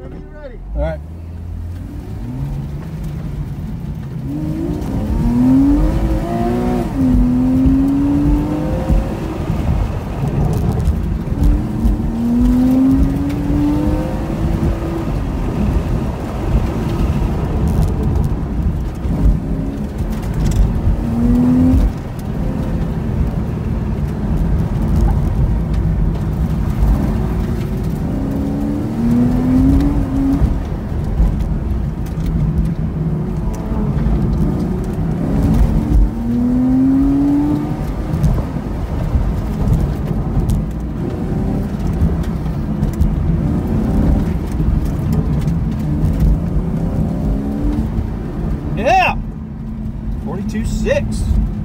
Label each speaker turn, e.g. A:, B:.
A: Ready.
B: All right. 2.6.